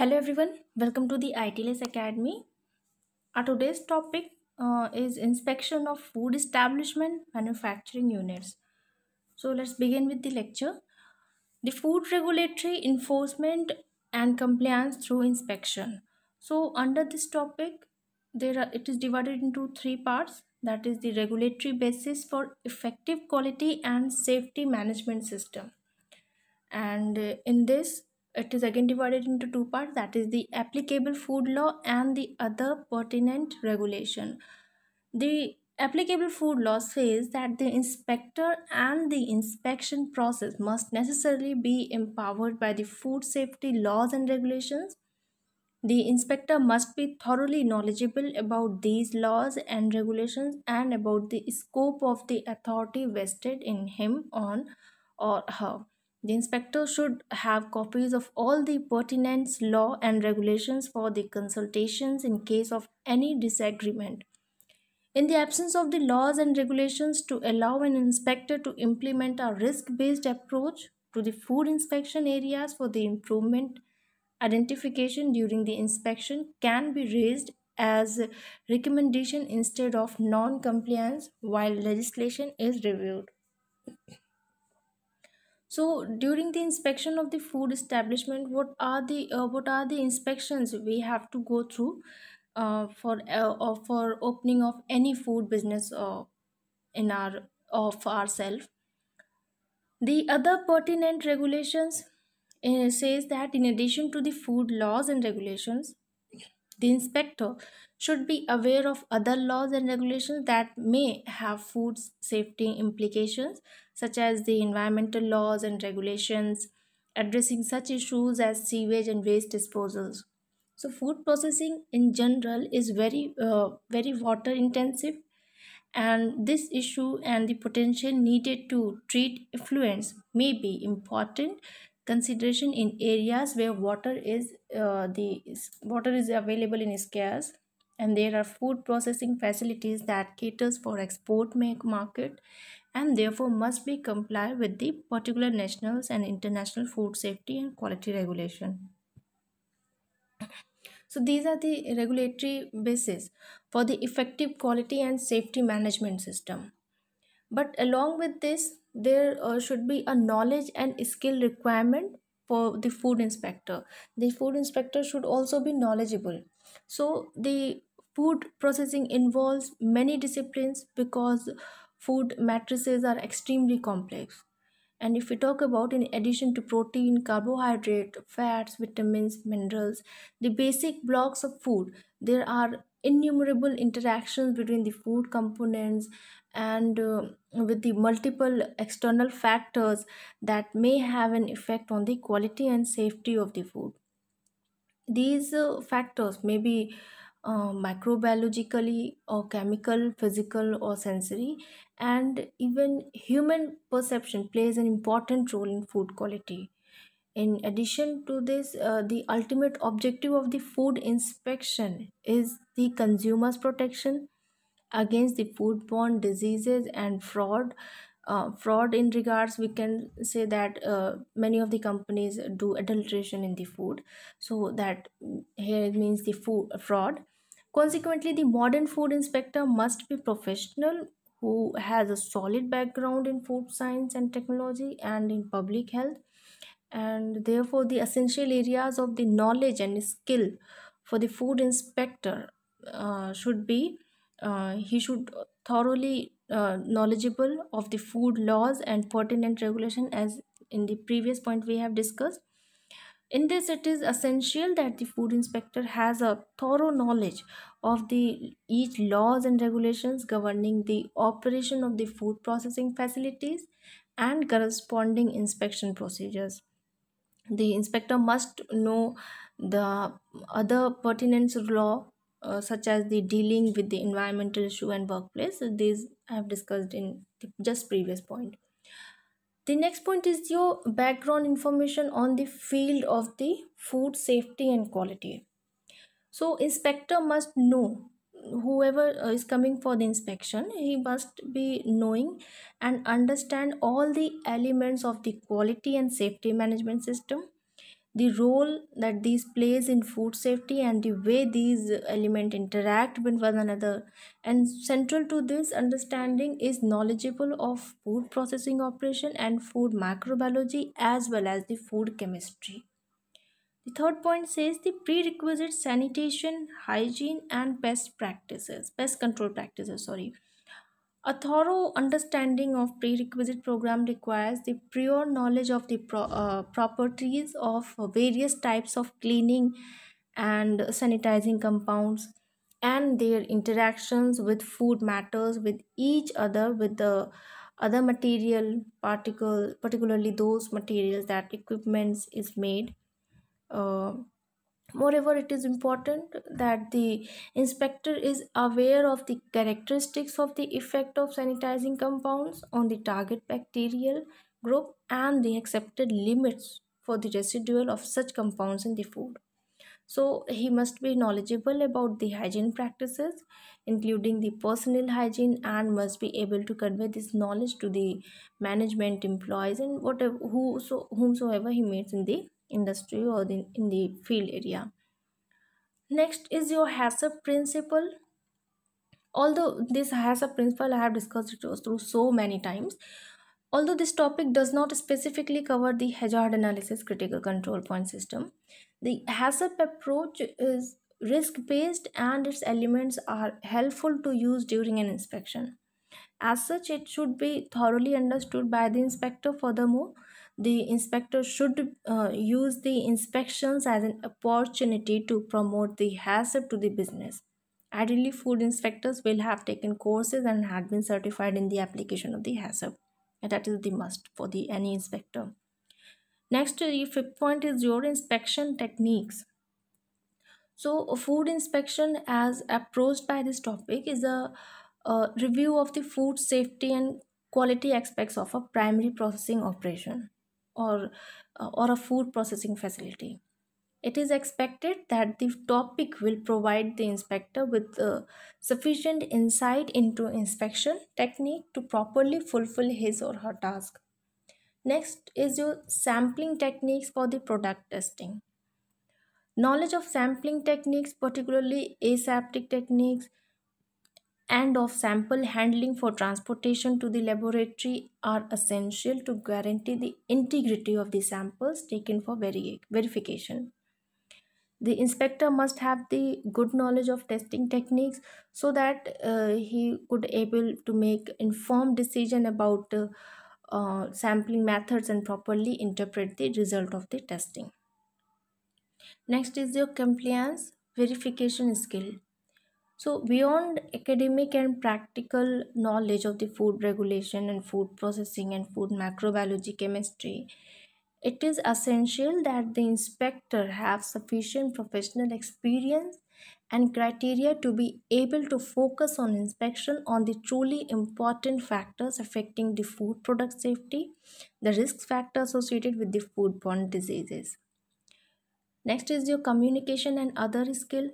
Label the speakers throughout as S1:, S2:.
S1: Hello everyone, welcome to the ITLS Academy. Our today's topic uh, is inspection of food establishment manufacturing units. So let's begin with the lecture. The food regulatory enforcement and compliance through inspection. So under this topic, there are it is divided into three parts. That is the regulatory basis for effective quality and safety management system. And uh, in this, it is again divided into two parts that is the applicable food law and the other pertinent regulation. The applicable food law says that the inspector and the inspection process must necessarily be empowered by the food safety laws and regulations. The inspector must be thoroughly knowledgeable about these laws and regulations and about the scope of the authority vested in him on or her the inspector should have copies of all the pertinent law and regulations for the consultations in case of any disagreement. In the absence of the laws and regulations to allow an inspector to implement a risk based approach to the food inspection areas for the improvement identification during the inspection can be raised as recommendation instead of non compliance while legislation is reviewed. So during the inspection of the food establishment, what are the uh, what are the inspections we have to go through uh, for uh, for opening of any food business uh, in our of ourselves? The other pertinent regulations uh, says that in addition to the food laws and regulations, the inspector should be aware of other laws and regulations that may have food safety implications, such as the environmental laws and regulations addressing such issues as sewage and waste disposals. So, food processing in general is very, uh, very water intensive, and this issue and the potential needed to treat effluents may be important consideration in areas where water is uh, the water is available in scarce and there are food processing facilities that caters for export make market and therefore must be comply with the particular national and international food safety and quality regulation. So these are the regulatory basis for the effective quality and safety management system. But along with this there uh, should be a knowledge and skill requirement for the food inspector. The food inspector should also be knowledgeable. So the food processing involves many disciplines because food matrices are extremely complex. And if we talk about in addition to protein carbohydrate fats vitamins minerals the basic blocks of food there are innumerable interactions between the food components and uh, with the multiple external factors that may have an effect on the quality and safety of the food. These uh, factors may be microbiologically or chemical physical or sensory and even human perception plays an important role in food quality. In addition to this uh, the ultimate objective of the food inspection is the consumer's protection against the foodborne diseases and fraud. Uh, fraud in regards we can say that uh, many of the companies do adulteration in the food. So that mm, here it means the food fraud consequently the modern food inspector must be professional who has a solid background in food science and technology and in public health and therefore the essential areas of the knowledge and skill for the food inspector uh, should be uh, he should thoroughly uh, knowledgeable of the food laws and pertinent regulation as in the previous point we have discussed in this it is essential that the food inspector has a thorough knowledge of the each laws and regulations governing the operation of the food processing facilities and corresponding inspection procedures. The inspector must know the other pertinent law uh, such as the dealing with the environmental issue and workplace. These i have discussed in the just previous point the next point is your background information on the field of the food safety and quality. So inspector must know whoever uh, is coming for the inspection he must be knowing and understand all the elements of the quality and safety management system the role that these plays in food safety and the way these elements interact with one another. And central to this understanding is knowledgeable of food processing operation and food microbiology as well as the food chemistry. The third point says the prerequisite sanitation hygiene and pest practices pest control practices sorry a thorough understanding of prerequisite program requires the prior knowledge of the pro- uh, properties of various types of cleaning and sanitizing compounds and their interactions with food matters with each other with the other material particle particularly those materials that equipments is made. Uh, Moreover, it is important that the inspector is aware of the characteristics of the effect of sanitizing compounds on the target bacterial group and the accepted limits for the residual of such compounds in the food. So, he must be knowledgeable about the hygiene practices, including the personal hygiene, and must be able to convey this knowledge to the management employees and whatever who so whomsoever he meets in the industry or the, in the field area. Next is your HACCP principle. Although this HACCP principle I have discussed it through so many times, although this topic does not specifically cover the hazard analysis critical control point system, the HACCP approach is risk based and its elements are helpful to use during an inspection. As such, it should be thoroughly understood by the inspector. Furthermore, the inspector should uh, use the inspections as an opportunity to promote the hazard to the business. Ideally, food inspectors will have taken courses and had been certified in the application of the hazard. And that is the must for the any inspector. Next, the fifth point is your inspection techniques. So, a food inspection, as approached by this topic, is a, a review of the food safety and quality aspects of a primary processing operation or, uh, or a food processing facility. It is expected that the topic will provide the inspector with uh, sufficient insight into inspection technique to properly fulfill his or her task. Next is your sampling techniques for the product testing. Knowledge of sampling techniques, particularly aseptic techniques, and of sample handling for transportation to the laboratory are essential to guarantee the integrity of the samples taken for veri- verification. The inspector must have the good knowledge of testing techniques so that uh, he could able to make informed decision about uh, uh, sampling methods and properly interpret the result of the testing. Next is your compliance verification skill. So, beyond academic and practical knowledge of the food regulation and food processing and food microbiology chemistry, it is essential that the inspector have sufficient professional experience and criteria to be able to focus on inspection on the truly important factors affecting the food product safety, the risk factor associated with the foodborne diseases. Next is your communication and other skill.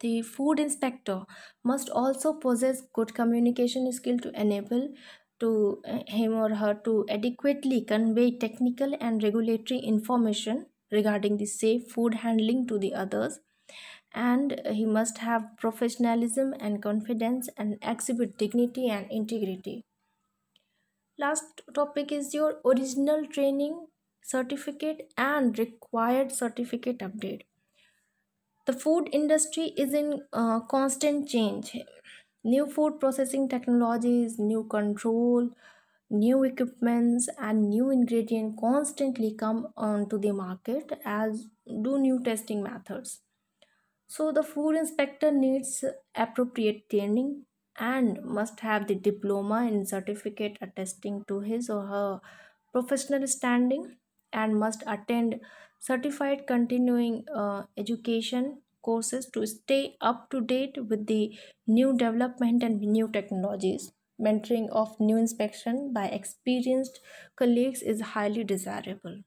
S1: The food inspector must also possess good communication skill to enable to uh, him or her to adequately convey technical and regulatory information regarding the safe food handling to the others. And he must have professionalism and confidence and exhibit dignity and integrity. Last topic is your original training certificate and required certificate update the food industry is in uh, constant change. New food processing technologies, new control, new equipments, and new ingredient constantly come onto the market, as do new testing methods. So the food inspector needs appropriate training and must have the diploma and certificate attesting to his or her professional standing and must attend certified continuing uh, education courses to stay up to date with the new development and new technologies. Mentoring of new inspection by experienced colleagues is highly desirable.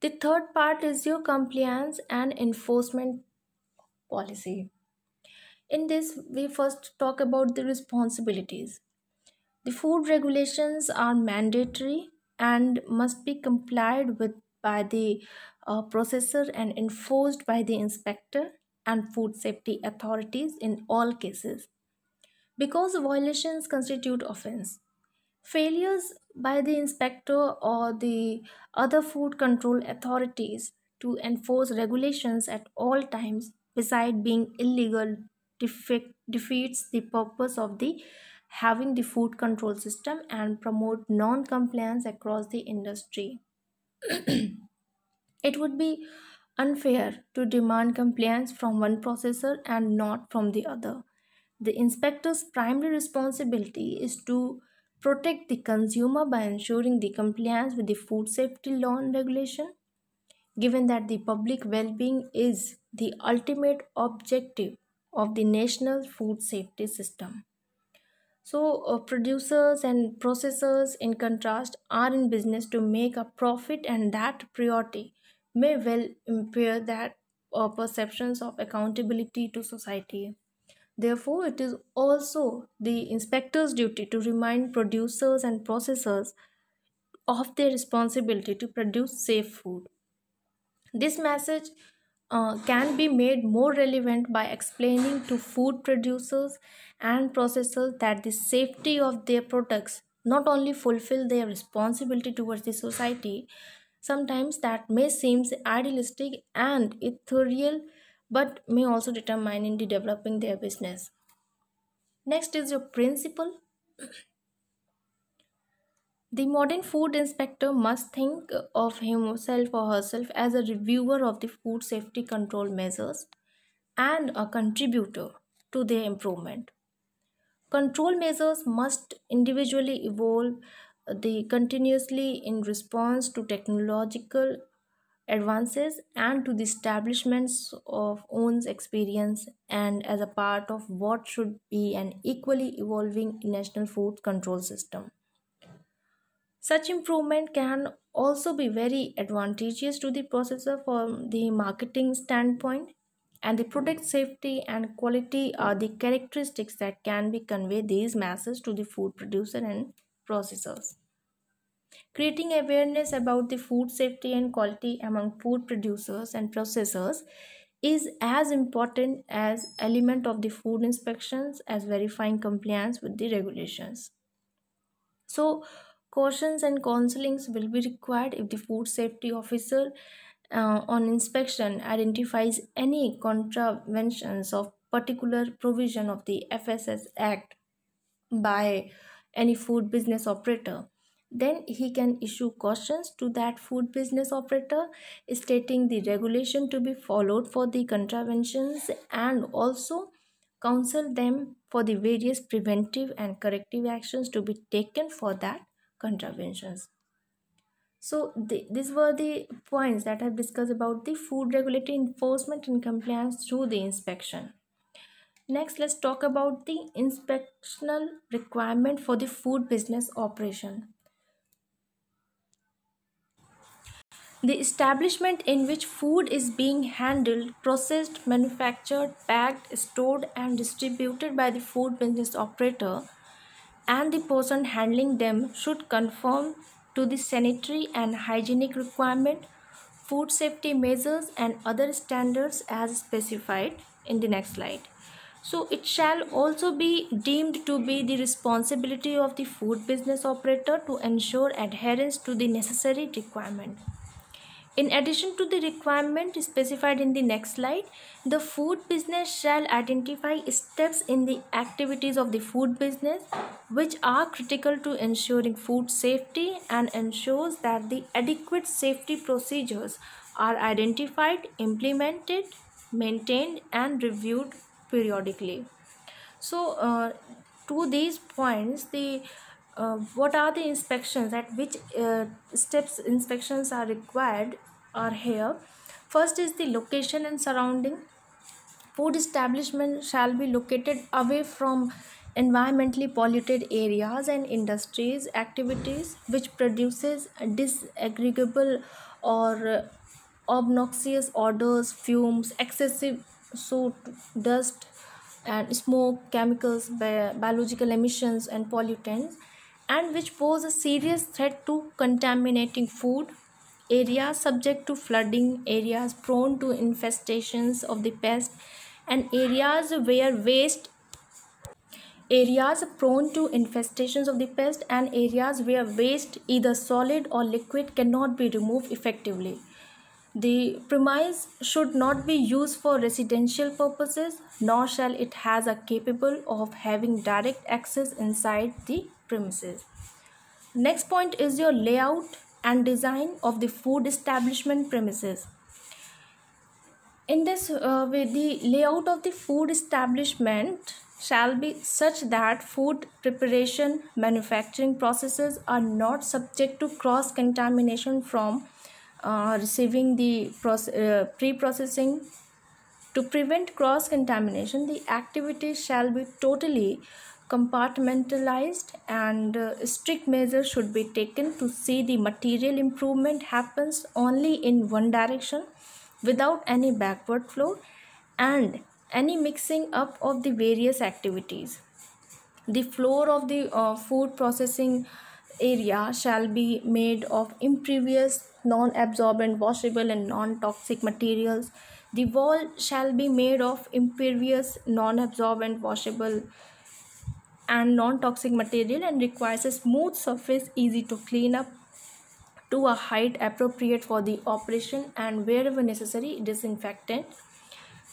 S1: The third part is your compliance and enforcement policy. In this, we first talk about the responsibilities. The food regulations are mandatory and must be complied with by the uh, processor and enforced by the inspector and food safety authorities in all cases. Because violations constitute offense failures by the inspector or the other food control authorities to enforce regulations at all times beside being illegal defeats the purpose of the having the food control system and promote non-compliance across the industry it would be unfair to demand compliance from one processor and not from the other. The inspector's primary responsibility is to protect the consumer by ensuring the compliance with the food safety law and regulation. Given that the public well being is the ultimate objective of the national food safety system. So, uh, producers and processors, in contrast, are in business to make a profit, and that priority may well impair that uh, perceptions of accountability to society. Therefore, it is also the inspector's duty to remind producers and processors of their responsibility to produce safe food. This message uh, can be made more relevant by explaining to food producers and processors that the safety of their products not only fulfill their responsibility towards the society sometimes that may seem idealistic and ethereal but may also determine in the developing their business. Next is your principle the modern food inspector must think of himself or herself as a reviewer of the food safety control measures and a contributor to their improvement. Control measures must individually evolve uh, the continuously in response to technological advances and to the establishments of own experience and as a part of what should be an equally evolving national food control system. Such improvement can also be very advantageous to the processor from the marketing standpoint and the product safety and quality are the characteristics that can be conveyed these masses to the food producer and processors. Creating awareness about the food safety and quality among food producers and processors is as important as element of the food inspections as verifying compliance with the regulations. So Cautions and counselings will be required if the food safety officer uh, on inspection identifies any contraventions of particular provision of the FSS Act by any food business operator. Then he can issue cautions to that food business operator stating the regulation to be followed for the contraventions and also counsel them for the various preventive and corrective actions to be taken for that contraventions. So the, these were the points that i've discussed about the food regulatory enforcement and compliance through the inspection. Next let's talk about the inspectional requirement for the food business operation. The establishment in which food is being handled processed manufactured packed stored and distributed by the food business operator and the person handling them should conform to the sanitary and hygienic requirement, food safety measures and other standards as specified in the next slide. So it shall also be deemed to be the responsibility of the food business operator to ensure adherence to the necessary requirement. In addition to the requirement specified in the next slide, the food business shall identify steps in the activities of the food business which are critical to ensuring food safety and ensures that the adequate safety procedures are identified, implemented, maintained and reviewed periodically. So, uh, to these points, the uh, what are the inspections? At which uh, steps inspections are required are here. First is the location and surrounding. Food establishment shall be located away from environmentally polluted areas and industries activities which produces disagreeable or obnoxious odors fumes excessive soot dust and smoke chemicals biological emissions and pollutants and which pose a serious threat to contaminating food areas subject to flooding areas prone to infestations of the pest and areas where waste areas prone to infestations of the pest and areas where waste either solid or liquid cannot be removed effectively. The premise should not be used for residential purposes nor shall it has a capable of having direct access inside the premises. Next point is your layout and design of the food establishment premises. In this uh, way the layout of the food establishment shall be such that food preparation manufacturing processes are not subject to cross contamination from uh, receiving the uh, pre-processing. To prevent cross contamination the activities shall be totally compartmentalized and uh, strict measures should be taken to see the material improvement happens only in one direction without any backward flow and any mixing up of the various activities. The floor of the uh, food processing area shall be made of impervious, non-absorbent, washable and non-toxic materials. The wall shall be made of impervious, non-absorbent, washable and non-toxic material and requires a smooth surface easy to clean up to a height appropriate for the operation and wherever necessary disinfectant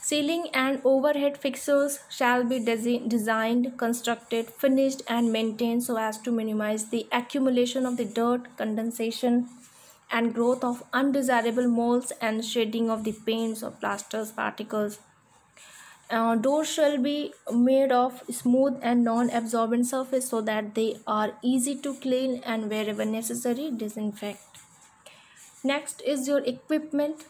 S1: Ceiling and overhead fixtures shall be designed, constructed, finished and maintained so as to minimize the accumulation of the dirt, condensation and growth of undesirable molds and shedding of the paints or plasters particles. Uh, doors shall be made of smooth and non-absorbent surface so that they are easy to clean and wherever necessary disinfect. Next is your equipment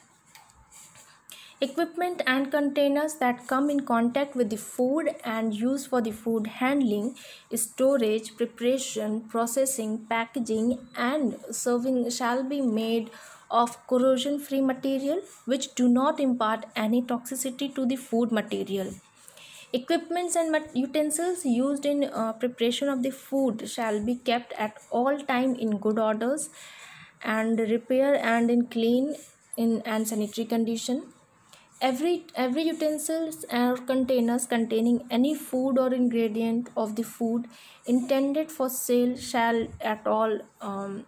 S1: Equipment and containers that come in contact with the food and used for the food handling, storage, preparation, processing, packaging, and serving shall be made of corrosion free material which do not impart any toxicity to the food material. Equipments and utensils used in uh, preparation of the food shall be kept at all time in good orders and repair and in clean in and sanitary condition every every utensils or containers containing any food or ingredient of the food intended for sale shall at all um,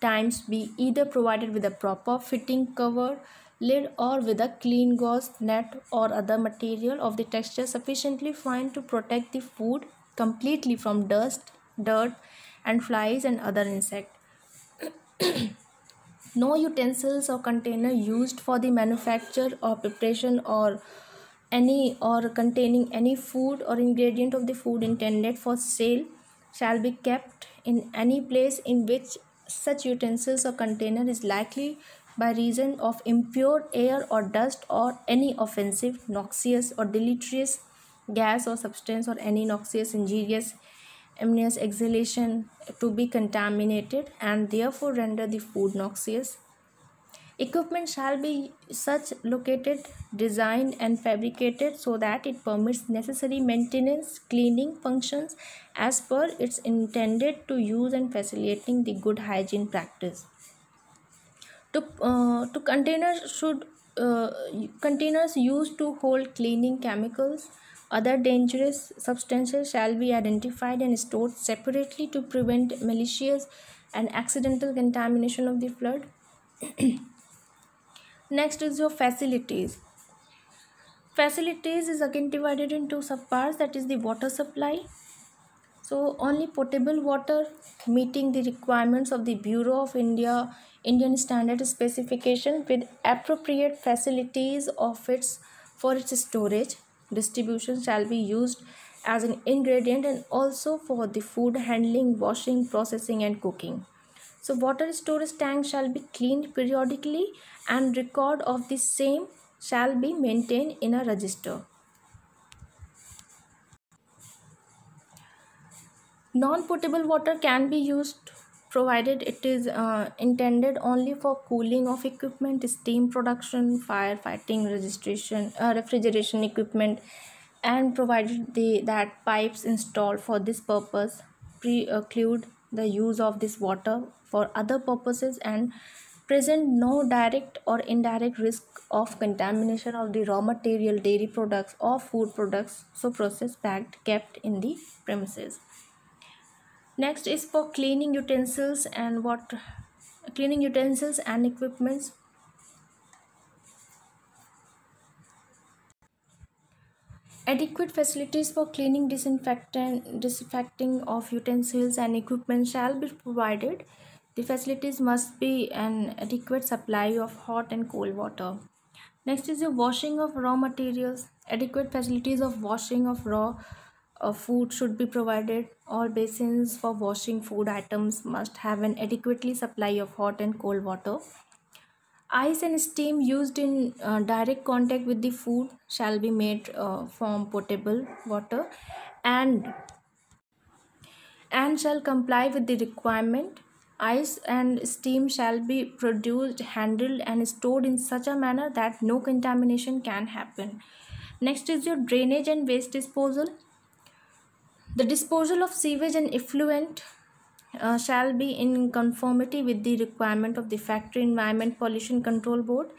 S1: times be either provided with a proper fitting cover lid or with a clean gauze net or other material of the texture sufficiently fine to protect the food completely from dust dirt and flies and other insects no utensils or container used for the manufacture or preparation or any or containing any food or ingredient of the food intended for sale shall be kept in any place in which such utensils or container is likely by reason of impure air or dust or any offensive noxious or deleterious gas or substance or any noxious injurious amnious exhalation to be contaminated and therefore render the food noxious. Equipment shall be such located, designed and fabricated so that it permits necessary maintenance, cleaning functions as per its intended to use and facilitating the good hygiene practice. To, uh, to containers should uh, containers used to hold cleaning chemicals, other dangerous substances shall be identified and stored separately to prevent malicious and accidental contamination of the flood. Next is your facilities. Facilities is again divided into subparts that is the water supply. So only potable water meeting the requirements of the Bureau of India Indian Standard Specification with appropriate facilities of its for its storage distribution shall be used as an ingredient and also for the food handling washing processing and cooking so water storage tank shall be cleaned periodically and record of the same shall be maintained in a register. Non-potable water can be used provided it is uh, intended only for cooling of equipment steam production firefighting registration uh, refrigeration equipment and provided the that pipes installed for this purpose preclude the use of this water for other purposes and present no direct or indirect risk of contamination of the raw material dairy products or food products so processed packed kept in the premises. Next is for cleaning utensils and what cleaning utensils and equipments Adequate facilities for cleaning, disinfecting of utensils and equipment shall be provided. The facilities must be an adequate supply of hot and cold water. Next is the washing of raw materials. Adequate facilities of washing of raw uh, food should be provided. All basins for washing food items must have an adequately supply of hot and cold water. Ice and steam used in uh, direct contact with the food shall be made uh, from potable water and and shall comply with the requirement. Ice and steam shall be produced handled and stored in such a manner that no contamination can happen. Next is your drainage and waste disposal. The disposal of sewage and effluent uh, shall be in conformity with the requirement of the Factory Environment Pollution Control Board.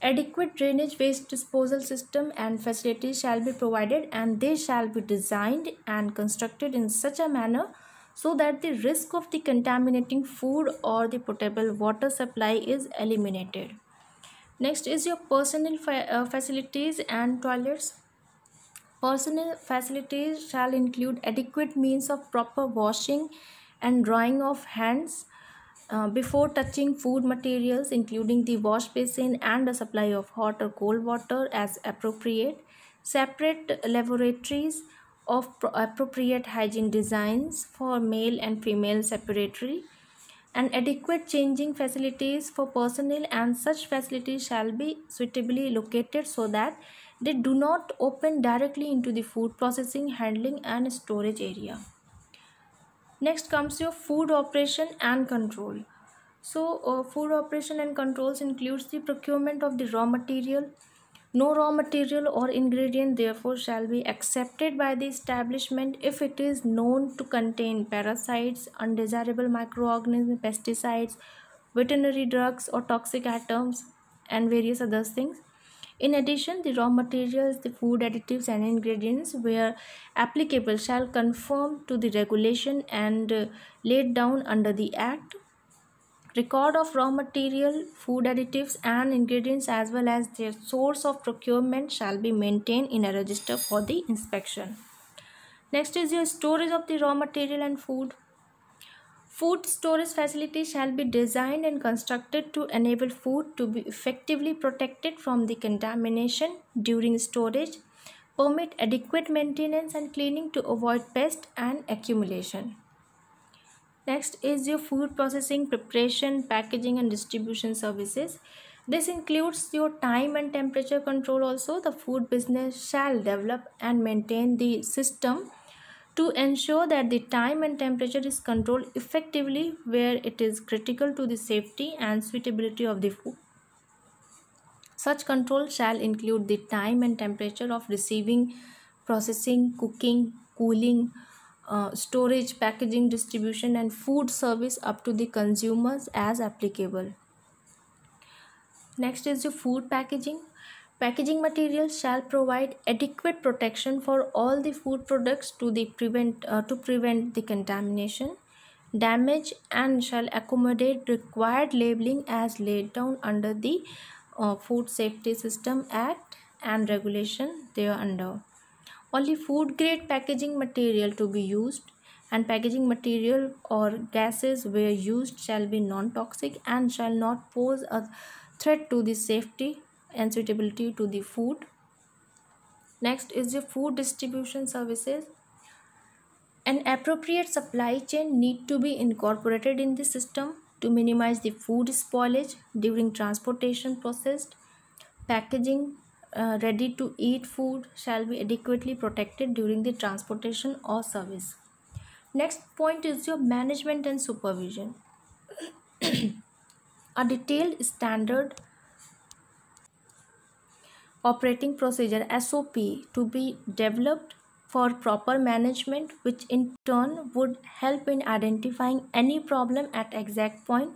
S1: Adequate drainage waste disposal system and facilities shall be provided and they shall be designed and constructed in such a manner so that the risk of the contaminating food or the potable water supply is eliminated. Next is your personal fa uh, facilities and toilets. Personal facilities shall include adequate means of proper washing and drying of hands uh, before touching food materials including the wash basin and a supply of hot or cold water as appropriate. Separate laboratories of appropriate hygiene designs for male and female separately. And adequate changing facilities for personnel and such facilities shall be suitably located so that they do not open directly into the food processing handling and storage area next comes your food operation and control. So uh, food operation and controls includes the procurement of the raw material. No raw material or ingredient therefore shall be accepted by the establishment if it is known to contain parasites undesirable microorganisms pesticides veterinary drugs or toxic atoms and various other things in addition, the raw materials, the food additives and ingredients where applicable shall conform to the regulation and uh, laid down under the Act. Record of raw material, food additives and ingredients as well as their source of procurement shall be maintained in a register for the inspection. Next is your storage of the raw material and food. Food storage facilities shall be designed and constructed to enable food to be effectively protected from the contamination during storage, permit adequate maintenance and cleaning to avoid pest and accumulation. Next is your food processing, preparation, packaging and distribution services. This includes your time and temperature control also. The food business shall develop and maintain the system to ensure that the time and temperature is controlled effectively where it is critical to the safety and suitability of the food. Such control shall include the time and temperature of receiving, processing, cooking, cooling, uh, storage, packaging, distribution, and food service up to the consumers as applicable. Next is the food packaging. Packaging materials shall provide adequate protection for all the food products to the prevent uh, to prevent the contamination, damage, and shall accommodate required labeling as laid down under the uh, Food Safety System Act and regulation thereunder. Only food grade packaging material to be used and packaging material or gases where used shall be non-toxic and shall not pose a threat to the safety and suitability to the food. Next is the food distribution services. An appropriate supply chain need to be incorporated in the system to minimize the food spoilage during transportation process. Packaging uh, ready to eat food shall be adequately protected during the transportation or service. Next point is your management and supervision. A detailed standard operating procedure SOP to be developed for proper management which in turn would help in identifying any problem at exact point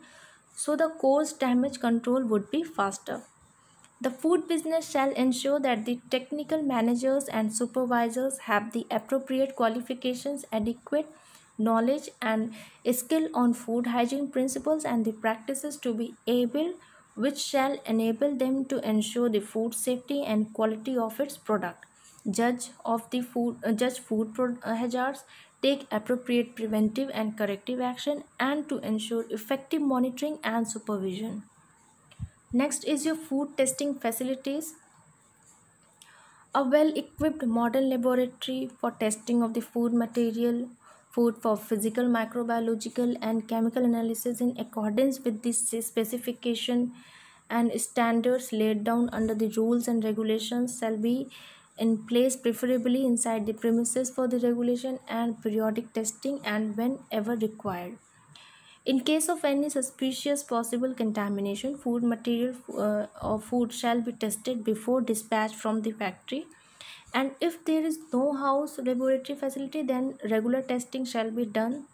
S1: so the cause damage control would be faster. The food business shall ensure that the technical managers and supervisors have the appropriate qualifications adequate knowledge and skill on food hygiene principles and the practices to be able which shall enable them to ensure the food safety and quality of its product. Judge of the food uh, judge food uh, hazards take appropriate preventive and corrective action and to ensure effective monitoring and supervision. Next is your food testing facilities. A well equipped modern laboratory for testing of the food material food for physical microbiological and chemical analysis in accordance with the specification and standards laid down under the rules and regulations shall be in place preferably inside the premises for the regulation and periodic testing and whenever required. In case of any suspicious possible contamination food material uh, or food shall be tested before dispatch from the factory and if there is no house laboratory facility then regular testing shall be done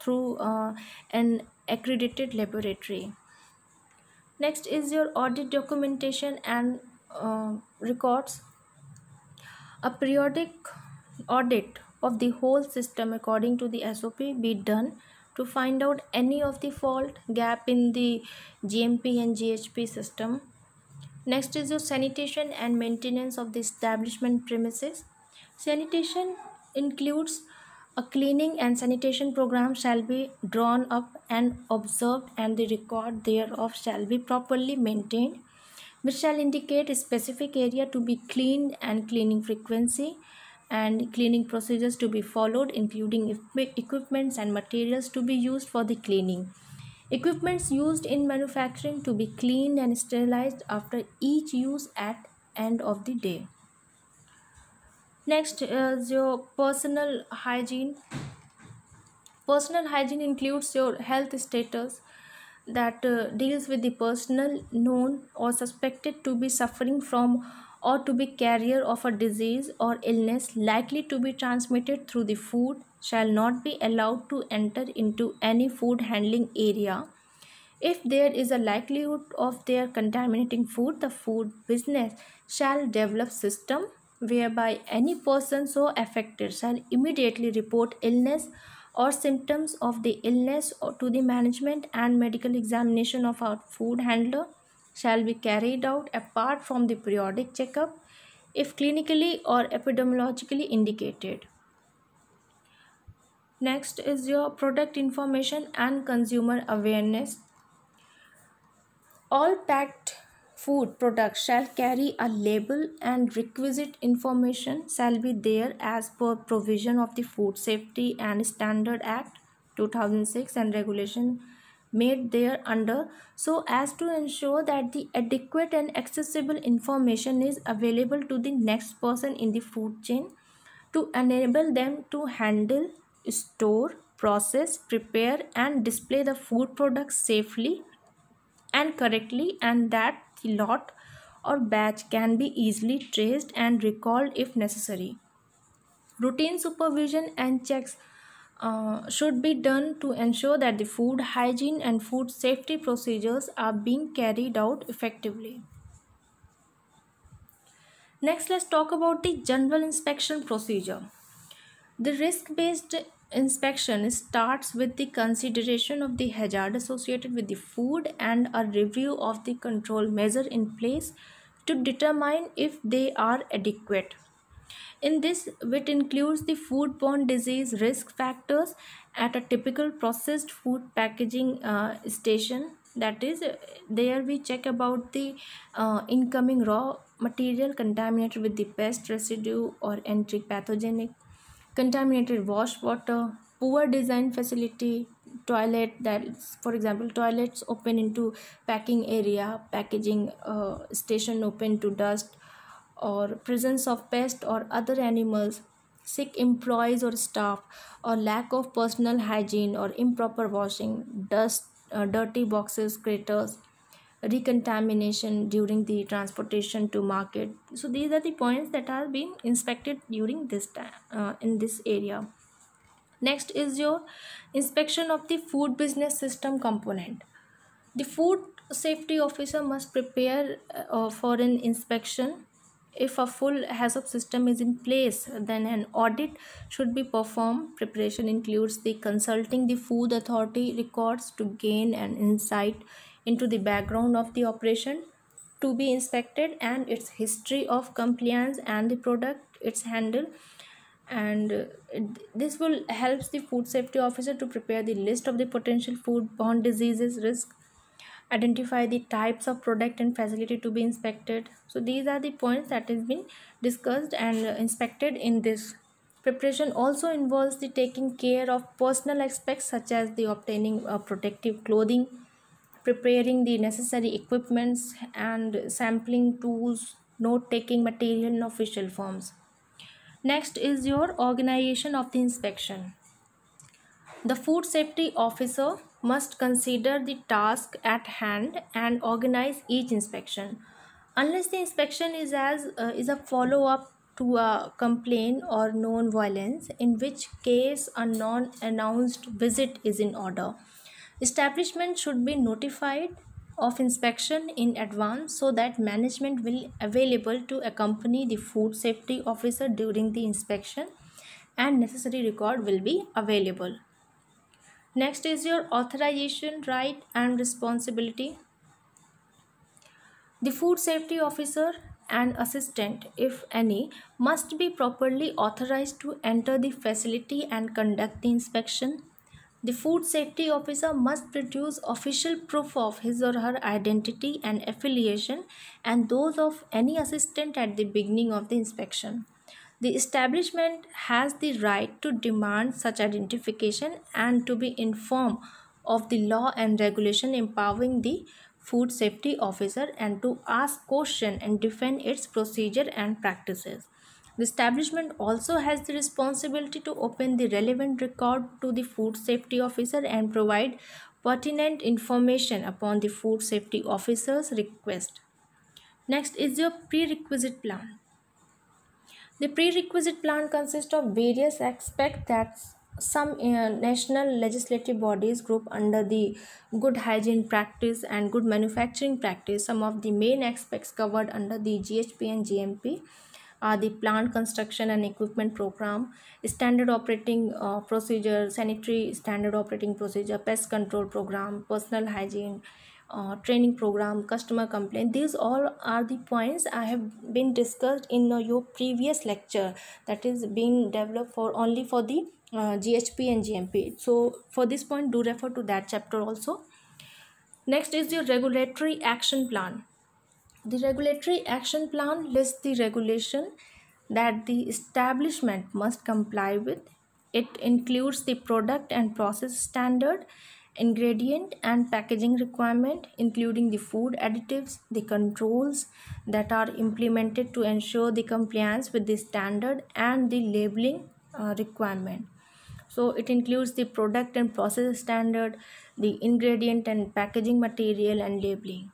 S1: through uh, an accredited laboratory next is your audit documentation and uh, records a periodic audit of the whole system according to the SOP be done to find out any of the fault gap in the GMP and GHP system. Next is your sanitation and maintenance of the establishment premises. Sanitation includes a cleaning and sanitation program shall be drawn up and observed and the record thereof shall be properly maintained which shall indicate a specific area to be cleaned and cleaning frequency and cleaning procedures to be followed including equipments and materials to be used for the cleaning equipments used in manufacturing to be cleaned and sterilized after each use at end of the day. Next is your personal hygiene. Personal hygiene includes your health status that uh, deals with the personal known or suspected to be suffering from or to be carrier of a disease or illness likely to be transmitted through the food shall not be allowed to enter into any food handling area if there is a likelihood of their contaminating food the food business shall develop system whereby any person so affected shall immediately report illness or symptoms of the illness to the management and medical examination of our food handler shall be carried out apart from the periodic checkup if clinically or epidemiologically indicated. Next is your product information and consumer awareness. All packed food products shall carry a label and requisite information shall be there as per provision of the Food Safety and Standard Act 2006 and regulation made there under so as to ensure that the adequate and accessible information is available to the next person in the food chain to enable them to handle store process prepare and display the food products safely and correctly and that the lot or batch can be easily traced and recalled if necessary. Routine supervision and checks uh, should be done to ensure that the food hygiene and food safety procedures are being carried out effectively. Next, let's talk about the general inspection procedure. The risk based inspection starts with the consideration of the hazard associated with the food and a review of the control measure in place to determine if they are adequate. In this, it includes the foodborne disease risk factors at a typical processed food packaging uh, station. That is, there we check about the uh, incoming raw material contaminated with the pest residue or entry pathogenic contaminated wash water, poor design facility, toilet that for example toilets open into packing area, packaging uh, station open to dust or presence of pest or other animals, sick employees or staff or lack of personal hygiene or improper washing, dust, uh, dirty boxes, craters, recontamination during the transportation to market. So these are the points that are being inspected during this time uh, in this area. Next is your inspection of the food business system component. The food safety officer must prepare uh, for an inspection. If a full HACCP system is in place then an audit should be performed. Preparation includes the consulting the food authority records to gain an insight into the background of the operation to be inspected and its history of compliance and the product it's handled. And uh, this will helps the food safety officer to prepare the list of the potential foodborne diseases risk identify the types of product and facility to be inspected. So these are the points that has been discussed and uh, inspected in this. Preparation also involves the taking care of personal aspects such as the obtaining of protective clothing preparing the necessary equipments and sampling tools note taking material in official forms next is your organization of the inspection the food safety officer must consider the task at hand and organize each inspection. Unless the inspection is as uh, is a follow up to a complaint or known violence, in which case a non announced visit is in order. Establishment should be notified of inspection in advance so that management will available to accompany the food safety officer during the inspection and necessary record will be available Next is your authorization right and responsibility. The food safety officer and assistant, if any, must be properly authorized to enter the facility and conduct the inspection. The food safety officer must produce official proof of his or her identity and affiliation and those of any assistant at the beginning of the inspection. The establishment has the right to demand such identification and to be informed of the law and regulation empowering the food safety officer and to ask question and defend its procedure and practices. The establishment also has the responsibility to open the relevant record to the food safety officer and provide pertinent information upon the food safety officer's request. Next is your prerequisite plan. The prerequisite plan consists of various aspects that some uh, national legislative bodies group under the good hygiene practice and good manufacturing practice. Some of the main aspects covered under the GHP and GMP are the plant construction and equipment program, standard operating uh, procedure, sanitary standard operating procedure, pest control program, personal hygiene, uh, training program customer complaint. These all are the points i have been discussed in uh, your previous lecture that is being developed for only for the uh, ghp and gmp so for this point do refer to that chapter also. Next is your regulatory action plan the regulatory action plan lists the regulation that the establishment must comply with. It includes the product and process standard ingredient and packaging requirement including the food additives the controls that are implemented to ensure the compliance with the standard and the labeling uh, requirement. So it includes the product and process standard the ingredient and packaging material and labeling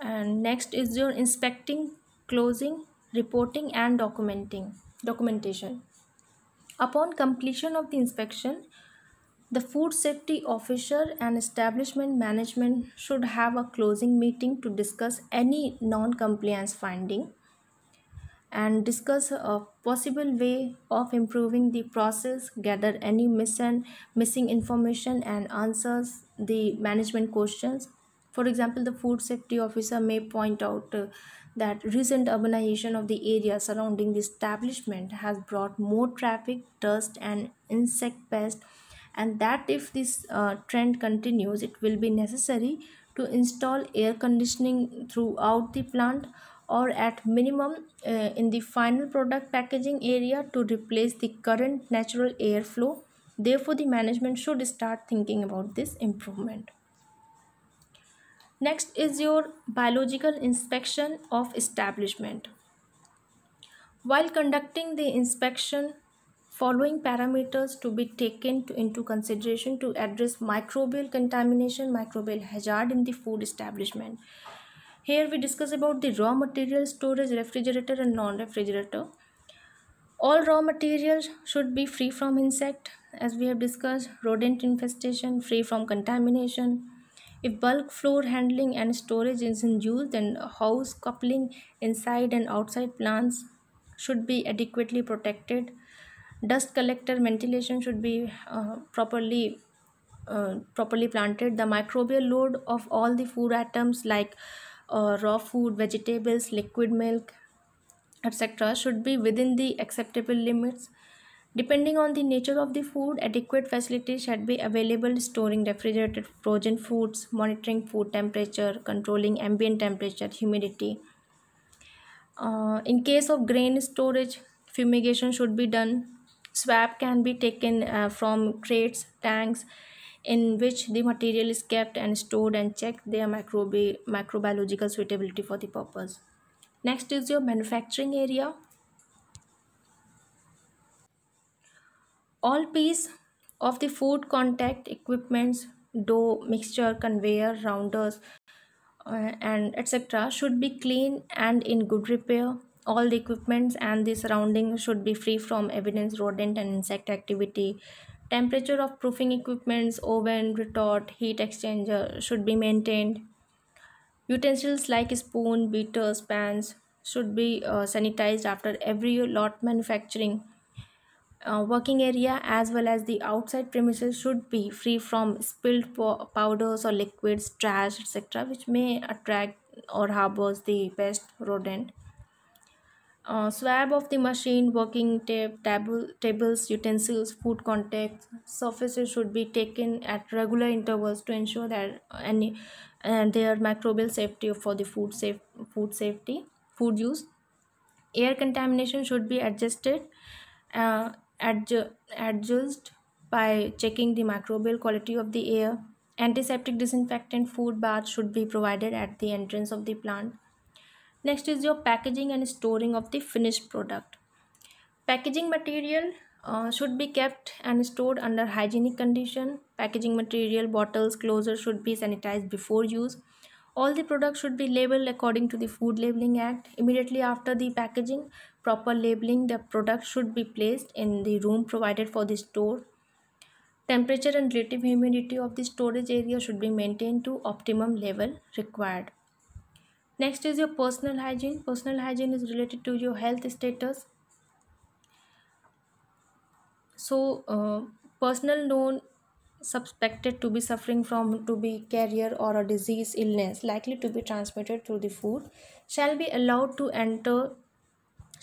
S1: and next is your inspecting closing reporting and documenting documentation upon completion of the inspection the food safety officer and establishment management should have a closing meeting to discuss any non-compliance finding and discuss a possible way of improving the process, gather any missing, missing information and answers the management questions. For example, the food safety officer may point out uh, that recent urbanization of the area surrounding the establishment has brought more traffic, dust and insect pests and that if this uh, trend continues it will be necessary to install air conditioning throughout the plant or at minimum uh, in the final product packaging area to replace the current natural airflow. Therefore the management should start thinking about this improvement next is your biological inspection of establishment while conducting the inspection following parameters to be taken to, into consideration to address microbial contamination, microbial hazard in the food establishment. Here we discuss about the raw material storage, refrigerator and non-refrigerator. All raw materials should be free from insect as we have discussed, rodent infestation, free from contamination. If bulk floor handling and storage is in use, then house coupling inside and outside plants should be adequately protected. Dust collector ventilation should be uh, properly uh, properly planted. The microbial load of all the food items like uh, raw food vegetables liquid milk etc should be within the acceptable limits depending on the nature of the food adequate facilities should be available storing refrigerated frozen foods monitoring food temperature controlling ambient temperature humidity. Uh, in case of grain storage fumigation should be done. Swab can be taken uh, from crates tanks in which the material is kept and stored and check their microbi- microbiological suitability for the purpose. Next is your manufacturing area all piece of the food contact equipments dough mixture conveyor rounders uh, and etc should be clean and in good repair. All the equipments and the surrounding should be free from evidence rodent and insect activity. Temperature of proofing equipments oven retort heat exchanger should be maintained. Utensils like spoon beaters pans should be uh, sanitized after every lot manufacturing uh, working area as well as the outside premises should be free from spilled powders or liquids trash etc which may attract or harbors the pest rodent. Uh, swab of the machine working tape table, tables utensils food contact surfaces should be taken at regular intervals to ensure that any and their microbial safety for the food safe food safety food use. Air contamination should be adjusted uh, adju- adjust by checking the microbial quality of the air. Antiseptic disinfectant food bath should be provided at the entrance of the plant. Next is your packaging and storing of the finished product. Packaging material uh, should be kept and stored under hygienic condition. Packaging material bottles closures should be sanitized before use all the products should be labeled according to the food labeling act. Immediately after the packaging proper labeling the product should be placed in the room provided for the store. Temperature and relative humidity of the storage area should be maintained to optimum level required. Next is your personal hygiene. Personal hygiene is related to your health status. So uh, personal known suspected to be suffering from to be carrier or a disease illness likely to be transmitted through the food shall be allowed to enter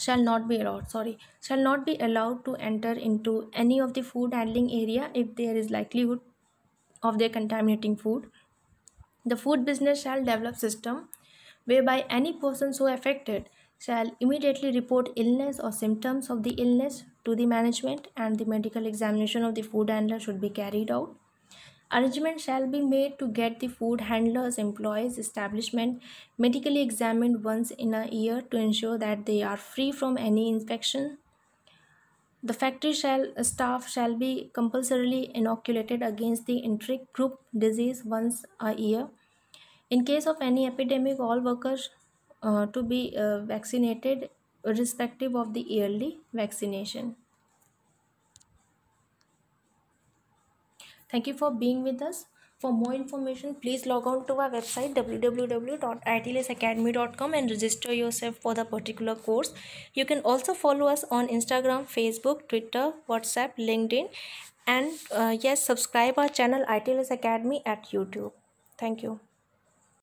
S1: shall not be allowed sorry shall not be allowed to enter into any of the food handling area if there is likelihood of their contaminating food. The food business shall develop system whereby any person so affected shall immediately report illness or symptoms of the illness to the management and the medical examination of the food handler should be carried out. Arrangement shall be made to get the food handlers, employees, establishment medically examined once in a year to ensure that they are free from any infection. The factory shall, staff shall be compulsorily inoculated against the enteric group disease once a year in case of any epidemic, all workers uh, to be uh, vaccinated irrespective of the yearly vaccination. Thank you for being with us. For more information, please log on to our website www.itlsacademy.com and register yourself for the particular course. You can also follow us on Instagram, Facebook, Twitter, WhatsApp, LinkedIn, and uh, yes, subscribe our channel ITLS Academy at YouTube. Thank you.